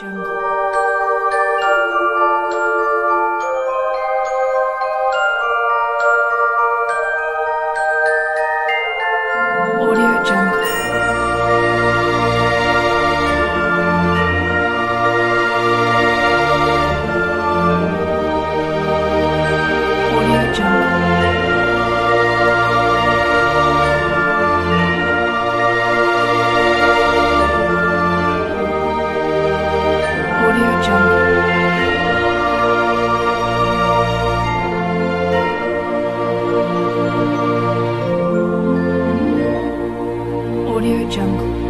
jungle. Your Jungle.